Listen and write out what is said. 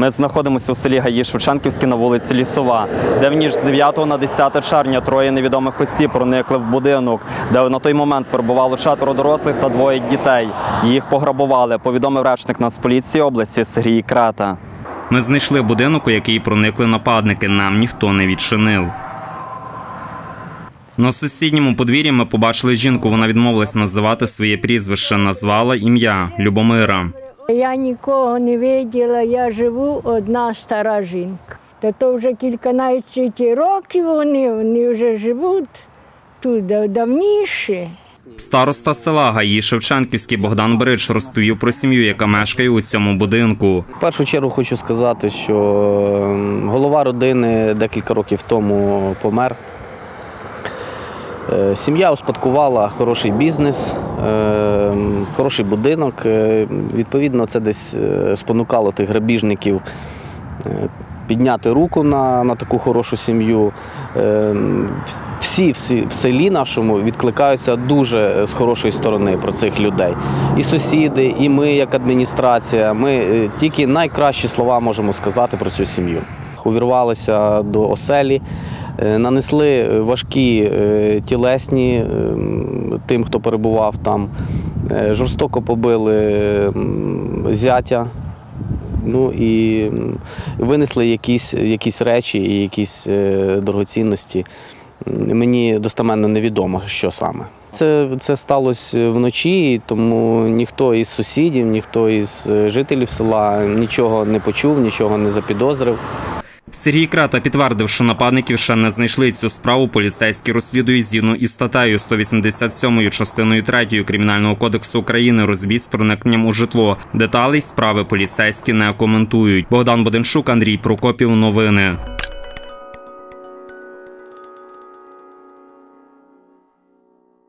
Ми знаходимося у селі Гаї Шевченківське на вулиці Лісова, де в ніч з 9 на 10 червня троє невідомих осіб проникли в будинок, де на той момент перебувало четверо дорослих та двоє дітей. Їх пограбували, повідомив речник Нацполіції області Сергій Крата. Ми знайшли будинок, у який проникли нападники. Нам ніхто не відчинив. На сусідньому подвір'ї ми побачили жінку. Вона відмовилась називати своє прізвище, назвала ім'я Любомира. Я нікого не виділа, я живу одна стара жінка. Та то вже кільканадцять років вони, вони вже живуть тут давніше. Староста села Гаї Шевченківський Богдан Брич розповів про сім'ю, яка мешкає у цьому будинку. В першу чергу хочу сказати, що ем, голова родини декілька років тому помер. Е, Сім'я успадкувала хороший бізнес, ем, хороший будинок. Е, Відповідно, це десь е, спонукало тих грабіжників е, підняти руку на, на таку хорошу сім'ю. Ем, Всі, всі в селі нашому відкликаються дуже з хорошої сторони про цих людей. І сусіди, і ми, як адміністрація, ми тільки найкращі слова можемо сказати про цю сім'ю. Увірвалися до оселі, нанесли важкі тілесні ем, тим, хто перебував там, жорстоко побили зятя. Ну і винесли якісь, якісь речі і якісь е, дорогоцінності. Мені достеменно невідомо, що саме. Це, це сталося вночі, тому ніхто із сусідів, ніхто із е, жителів села нічого не почув, нічого не запідозрив. Сергій Крата підтвердив, що нападників ще не знайшли цю справу. Поліцейські розслідують згідно із статтею 187 частиною 3 Кримінального кодексу України розбій з проникненням у житло. Деталей справи поліцейські не коментують. Богдан Боденшук, Андрій Прокопів. Новини.